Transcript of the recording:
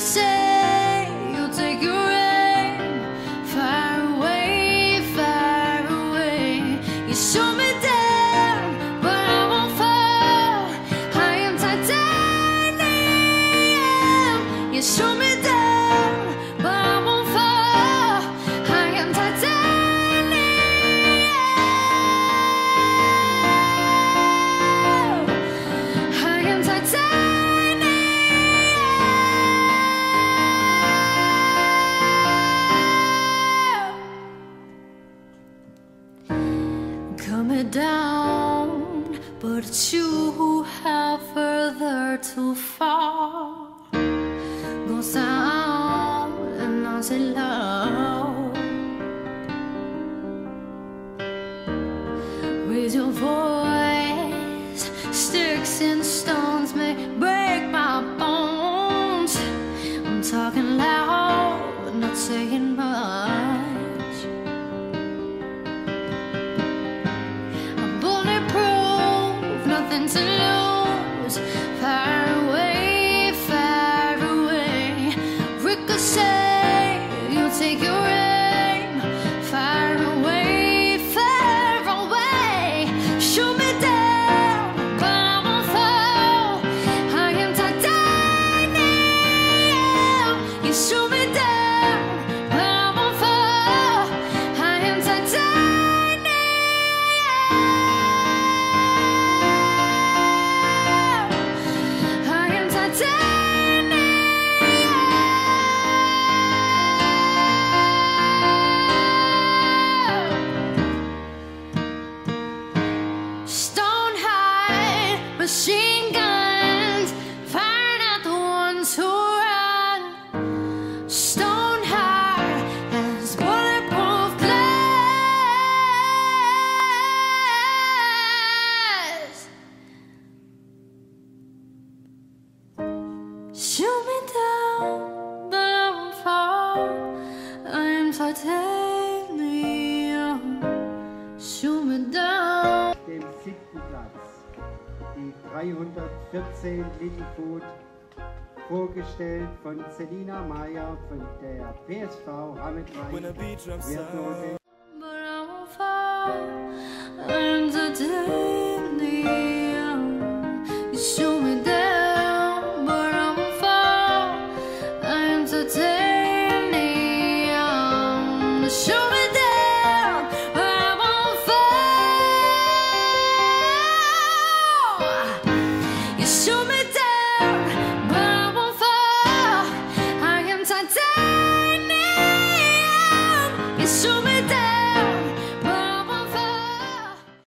Ricochet, Coming down, but you who have further to fall. Go down and I say loud. Raise your voice. I. Shoot me down. dem siebten Platz die 314 Littlefoot, vorgestellt von Selina Meyer von der PSV Hammett When